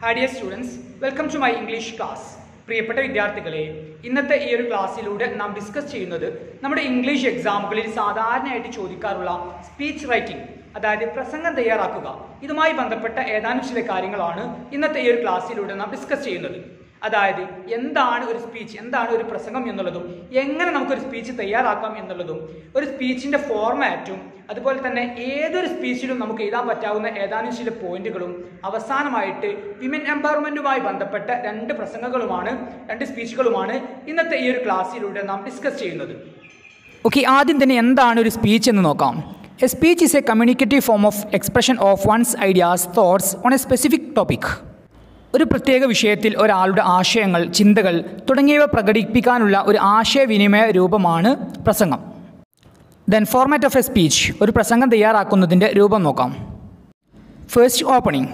Hi dear students welcome to my English class പ്രിയപ്പെട്ട വിദ്യാർത്ഥികളെ ഇന്നത്തെ ഈ ഒരു ക്ലാസ്സിലൂടെ നാം ഡിസ്കസ് ചെയ്യുന്നത് നമ്മുടെ ഇംഗ്ലീഷ് എക്സാമുകളിൽ സാധാരണയായിട്ട് ചോദിക്കാറുള്ള സ്പീച്ച് റൈറ്റിംഗ് അതായത് പ്രസംഗം തയ്യാറാക്കുക. ഇതുമായി ബന്ധപ്പെട്ട ഏതാനും ചില കാര്യങ്ങളാണ് ഇന്നത്തെ ഈ ഒരു ക്ലാസ്സിലൂടെ നാം ഡിസ്കസ് ചെയ്യുന്നത്. അതായത് എന്താണ് ഒരു സ്പീച്ച് എന്താണ് ഒരു പ്രസംഗം എന്നുള്ളതും എങ്ങനെ നമുക്കൊരു സ്പീച്ച് തയ്യാറാക്കാം എന്നുള്ളതും ഒരു സ്പീച്ചിന്റെ ഫോർമാറ്റും അതുപോലെ തന്നെ ഏതൊരു സ്പീച്ചിലും നമുക്ക് എഴുതാൻ പറ്റാവുന്ന ഏതാനും ചില പോയിന്റുകളും അവസാനമായിട്ട് വിമൻ എംപവർമെന്റുമായി ബന്ധപ്പെട്ട രണ്ട് പ്രസംഗങ്ങളുമാണ് രണ്ട് സ്പീച്ചുകളുമാണ് ഇന്നത്തെ ഈ ഒരു ക്ലാസ്സിലൂടെ നാം ഡിസ്കസ് ചെയ്യുന്നത്. ഓക്കെ ആദ്യം തന്നെ എന്താണ് ഒരു സ്പീച്ച് എന്ന് നോക്കാം. A speech is a communicative form of expression of one's ideas thoughts on a specific topic ഒരു പ്രത്യേക വിഷയത്തിൽ ഒരാളുടെ ആശയങ്ങൾ ചിന്തകൾ തുടങ്ങിയവ പ്രകടിപ്പിക്കാനുള്ള ഒരു ആശയവിനിമയ രൂപമാണ് പ്രസംഗം. Then format of a speech ഒരു പ്രസംഗം തയ്യാറാക്കുന്നതിന്റെ രൂപം നോക്കാം. ഫേസ്റ്റ് ഓപ്പണിംഗ്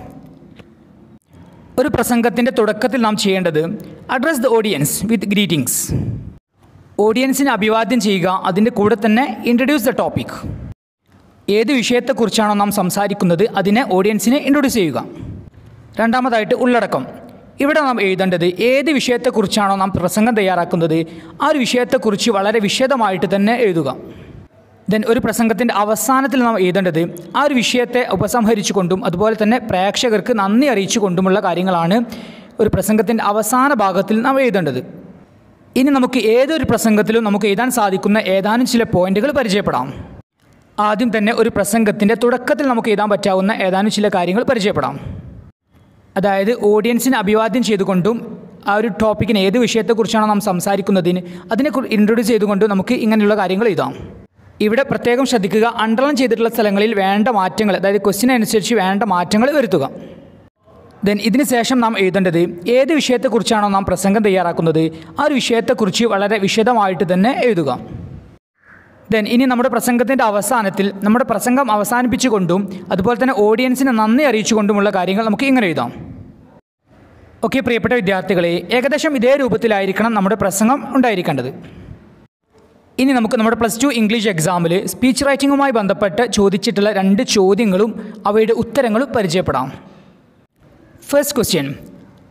ഒരു പ്രസംഗത്തിന്റെ തുടക്കത്തിൽ നാം ചെയ്യേണ്ടത് address the audience with greetings ഓഡിയൻസിനെ അഭിവാദ്യം ചെയ്യുക അതിന്റെ കൂടെ തന്നെ ഇൻട്രൊഡ്യൂസ് ദ ടോപ്പിക് ഏത് വിഷയത്തെക്കുറിച്ചാണോ നാം സംസാരിക്കുന്നത് അതിനെ ഓഡിയൻസിനെ ഇൻട്രൊഡ്യൂസ് ചെയ്യുക. രണ്ടാമതായിട്ട് ഉള്ളടക്കം. ഇവിടെ നാം എഴുതേണ്ടത് ഏത് വിഷയത്തെക്കുറിച്ചാണോ നാം പ്രസംഗം തയ്യാറാക്കുന്നത് ആ ഒരു വിഷയത്തെക്കുറിച്ച് വളരെ വിശദമായിട്ട് തന്നെ എഴുതുക. ദെൻ ഒരു പ്രസംഗത്തിന്റെ അവസാനത്തിൽ നാം എഴുതേണ്ടത് ആ ഒരു വിഷയത്തെ ഉപസംഹരിച്ചുകൊണ്ടും അതുപോലെ തന്നെ പ്രേക്ഷകർക്ക് നന്ദി അറിയിച്ചുകൊണ്ടുമുള്ള കാര്യങ്ങളാണ് ഒരു പ്രസംഗത്തിന്റെ അവസാന ഭാഗത്തിൽ നാം എഴുതേണ്ടത്. ഇനി നമുക്ക് ഏതൊരു പ്രസംഗത്തിലും നമുക്ക് എഴുതാൻ സാധിക്കുന്ന ഏതാനും ചില പോയിന്റുകൾ പരിചയപ്പെടാം. ആദ്യം തന്നെ ഒരു പ്രസംഗത്തിന്റെ തുടക്കത്തിൽ നമുക്ക് എഴുതാൻ പറ്റാവുന്ന ഏതാനും ചില കാര്യങ്ങൾ പരിചയപ്പെടാം. അതായത് ഓഡിയൻസിനെ അഭിവാദ്യം ചെയ്തുകൊണ്ടും ആ ഒരു ടോപ്പിക്കിന് ഏത് വിഷയത്തെക്കുറിച്ചാണോ നാം സംസാരിക്കുന്നതിന് അതിനെ ഇൻട്രൊഡ്യൂസ് ചെയ്തുകൊണ്ട് നമുക്ക് ഇങ്ങനെയുള്ള കാര്യങ്ങൾ എഴുതാം. ഇവിടെ പ്രത്യേകം ശ്രദ്ധിക്കുക അണ്ടർലൈൻ ചെയ്തിട്ടുള്ള സ്ഥലങ്ങളിൽ വേണ്ട മാറ്റങ്ങൾ അതായത് ക്വസ്റ്റ്യൻ അനുസരിച്ച് വേണ്ട മാറ്റങ്ങൾ വരുത്തുക. ദെൻ ഇതിന് ശേഷം നാം എഴുതേണ്ടത് ഏത് വിഷയത്തെക്കുറിച്ചാണോ നാം പ്രസംഗം തയ്യാറാക്കുന്നത് ആ ഒരു വിഷയത്തെക്കുറിച്ച് വളരെ വിശദമായിട്ട് തന്നെ എഴുതുക. ദെൻ ഇനി നമ്മുടെ പ്രസംഗത്തിന്റെ അവസാനത്തിൽ നമ്മുടെ പ്രസംഗം അവസാനിപ്പിച്ചുകൊണ്ടും അതുപോലെ തന്നെ ഓഡിയൻസിനെ നന്ദി അറിയിച്ചുകൊണ്ടുമുള്ള കാര്യങ്ങൾ നമുക്ക് ഇങ്ങനെ എഴുതാം. ഓക്കെ പ്രിയപ്പെട്ട വിദ്യാർത്ഥികളെ ഏകദേശം ഇതേ രൂപത്തിലായിരിക്കണം നമ്മുടെ പ്രസംഗം ഉണ്ടായിരിക്കേണ്ടത്. ഇനി നമുക്ക് നമ്മുടെ പ്ലസ് ടു ഇംഗ്ലീഷ് എക്സാമിൽ സ്പീച്ച് റൈറ്റിങ്ങുമായി ബന്ധപ്പെട്ട് ചോദിച്ചിട്ടുള്ള രണ്ട് ചോദ്യങ്ങളും അവയുടെ ഉത്തരങ്ങളും പരിചയപ്പെടാം. First question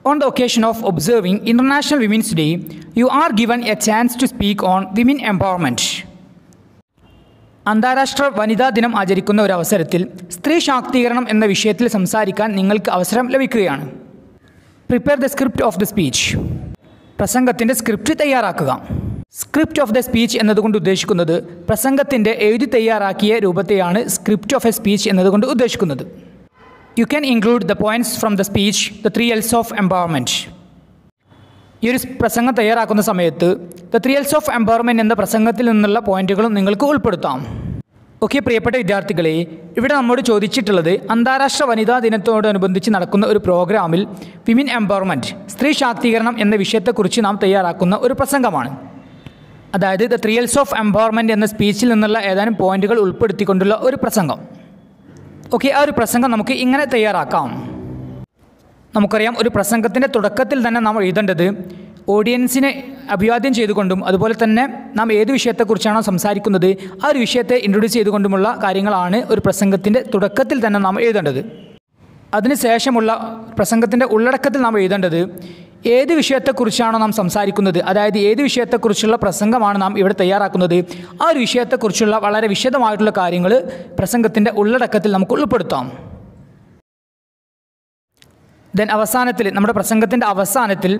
on the occasion of observing international women's day you are given a chance to speak on women empowerment അന്താരാഷ്ട്ര വനിതാ ദിനം ആചരിക്കുന്ന ഒരു അവസരത്തിൽ സ്ത്രീ ശാക്തീകരണം എന്ന വിഷയത്തിൽ സംസാരിക്കാൻ നിങ്ങൾക്ക് അവസരം ലഭിക്കുകയാണ്. Prepare the script of the speech പ്രസംഗത്തിന്റെ സ്ക്രിപ്റ്റ് തയ്യാറാക്കുക. സ്ക്രിപ്റ്റ് ഓഫ് ദ സ്പീച്ച് എന്നതുകൊണ്ട് ഉദ്ദേശിക്കുന്നത് പ്രസംഗത്തിന്റെ എഴുതി തയ്യാറാക്കിയ രൂപത്തെയാണ് സ്ക്രിപ്റ്റ് ഓഫ് എ സ്പീച്ച് എന്നതുകൊണ്ട് ഉദ്ദേശിക്കുന്നത്. You can include the points from the speech the three Ls of empowerment ഈ ഒരു പ്രസംഗം തയ്യാറാക്കുന്ന സമയത്ത് ദ ത്രിയൽസ് ഓഫ് എംപവർമെന്റ് എന്ന പ്രസംഗത്തിൽ നിന്നുള്ള പോയിന്റുകളും നിങ്ങൾക്ക് ഉൾപ്പെടുത്താം. ഓക്കെ പ്രിയപ്പെട്ട വിദ്യാർത്ഥികളെ ഇവിടെ നമ്മോട് ചോദിച്ചിട്ടുള്ളത് അന്താരാഷ്ട്ര വനിതാ ദിനത്തോടനുബന്ധിച്ച് നടക്കുന്ന ഒരു പ്രോഗ്രാമിൽ വിമിൻ എംപവർമെന്റ് സ്ത്രീ ശാക്തീകരണം എന്ന വിഷയത്തെക്കുറിച്ച് നാം തയ്യാറാക്കുന്ന ഒരു പ്രസംഗമാണ്. അതായത് ദ ത്രിയൽസ് ഓഫ് എംപവർമെന്റ് എന്ന സ്പീച്ചിൽ നിന്നുള്ള ഏതാനും പോയിന്റുകൾ ഉൾപ്പെടുത്തിക്കൊണ്ടുള്ള ഒരു പ്രസംഗം. ഓക്കെ ആ ഒരു പ്രസംഗം നമുക്ക് ഇങ്ങനെ തയ്യാറാക്കാം. നമുക്കറിയാം ഒരു പ്രസംഗത്തിന്റെ തുടക്കത്തിൽ തന്നെ നാം എഴുതേണ്ടത് ഓഡിയൻസിനെ അഭിവാദ്യം ചെയ്തുകൊണ്ടും അതുപോലെ തന്നെ നാം ഏത് വിഷയത്തെക്കുറിച്ചാണോ സംസാരിക്കുന്നത് ആ ഒരു വിഷയത്തെ ഇൻട്രൊഡ്യൂസ് ചെയ്തുകൊണ്ടുമുള്ള കാര്യങ്ങളാണ് ഒരു പ്രസംഗത്തിന്റെ തുടക്കത്തിൽ തന്നെ നാം എഴുതേണ്ടത്. അതിനുശേഷമുള്ള പ്രസംഗത്തിന്റെ ഉള്ളടക്കത്തിൽ നാം എഴുതേണ്ടത് ഏത് വിഷയത്തെക്കുറിച്ചാണോ നാം സംസാരിക്കുന്നത് അതായത് ഏത് വിഷയത്തെക്കുറിച്ചുള്ള പ്രസംഗമാണ് നാം ഇവിടെ തയ്യാറാക്കുന്നത് ആ ഒരു വിഷയത്തെക്കുറിച്ചുള്ള വളരെ വിശദമായിട്ടുള്ള കാര്യങ്ങൾ പ്രസംഗത്തിന്റെ ഉള്ളടക്കത്തിൽ നമുക്ക് ഉൾപ്പെടുത്താം. ദെൻ അവസാനത്തിൽ നമ്മുടെ പ്രസംഗത്തിന്റെ അവസാനത്തിൽ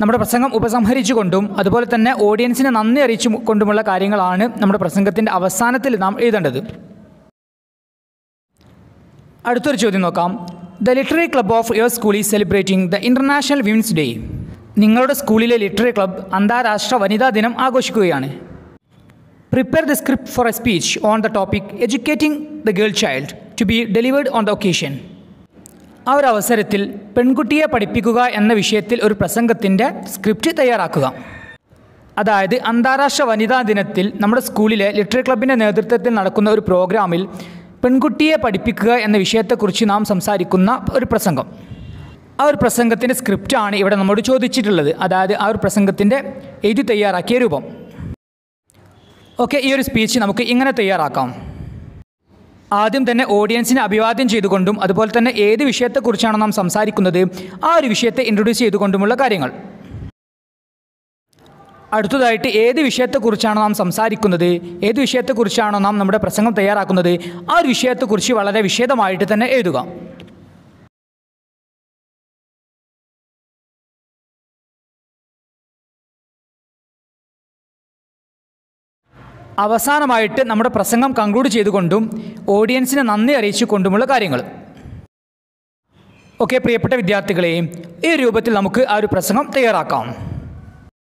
നമ്മുടെ പ്രസംഗം ഉപസംഹരിച്ചുകൊണ്ടും അതുപോലെ തന്നെ ഓഡിയൻസിനെ നന്ദി അറിയിച്ചു കൊണ്ടുമുള്ള കാര്യങ്ങളാണ് നമ്മുടെ പ്രസംഗത്തിന്റെ അവസാനത്തിൽ നാം എഴുതേണ്ടത്. അടുത്തൊരു ചോദ്യം നോക്കാം. The literary club of your school is celebrating the international women's day നിങ്ങളുടെ സ്കൂളിലെ ലിറ്റററി ക്ലബ് അന്താരാഷ്ട്ര വനിതാ ദിനം ആഘോഷിക്കുകയാണ്. Prepare the script for a speech on the topic educating the girl child to be delivered on the occasion ആ ഒരു അവസരത്തിൽ പെൺകുട്ടിയെ പഠിപ്പിക്കുക എന്ന വിഷയത്തിൽ ഒരു പ്രസംഗത്തിന്റെ സ്ക്രിപ്റ്റ് തയ്യാറാക്കുക. അതായത് അന്താരാഷ്ട്ര വനിതാ ദിനത്തിൽ നമ്മുടെ സ്കൂളിലെ ലിറ്ററി ക്ലബിന്റെ നേതൃത്വത്തിൽ നടക്കുന്ന ഒരു പ്രോഗ്രാമിൽ പെൺകുട്ടിയെ പഠിപ്പിക്കുക എന്ന വിഷയത്തെക്കുറിച്ച് നാം സംസാരിക്കുന്ന ഒരു പ്രസംഗം. ആ ഒരു പ്രസംഗത്തിന്റെ സ്ക്രിപ്റ്റാണ് ഇവിടെ നമ്മോട് ചോദിച്ചിട്ടുള്ളത്. അതായത് ആ ഒരു പ്രസംഗത്തിന്റെ എഴുതി തയ്യാറാക്കിയ രൂപം. ഓക്കെ ഈ ഒരു സ്പീച്ച് നമുക്ക് ഇങ്ങനെ തയ്യാറാക്കാം. ആദ്യം തന്നെ ഓഡിയൻസിനെ അഭിവാദ്യം ചെയ്തുകൊണ്ടും അതുപോലെ തന്നെ ഏത് വിഷയത്തെക്കുറിച്ചാണോ നാം സംസാരിക്കുന്നത് ആ ഒരു വിഷയത്തെ ഇൻട്രൊഡ്യൂസ് ചെയ്തുകൊണ്ടുമുള്ള കാര്യങ്ങൾ. അടുത്തതായിട്ട് ഏത് വിഷയത്തെക്കുറിച്ചാണ് നാം സംസാരിക്കുന്നത് ഏത് വിഷയത്തെക്കുറിച്ചാണോ നാം നമ്മുടെ പ്രസംഗം തയ്യാറാക്കുന്നത് ആ ഒരു വിഷയത്തെക്കുറിച്ച് വളരെ വിശദമായിട്ട് തന്നെ എഴുതുക. അവസാനമായിട്ട് നമ്മുടെ പ്രസംഗം കൺക്ലൂഡ് ചെയ്തുകൊണ്ടും ഓഡിയൻസിനെ നന്ദി അറിയിച്ചുകൊണ്ടുമുള്ള കാര്യങ്ങൾ. ഓക്കെ പ്രിയപ്പെട്ട വിദ്യാർത്ഥികളെ ഈ രൂപത്തിൽ നമുക്ക് ആ ഒരു പ്രസംഗം തയ്യാറാക്കാം.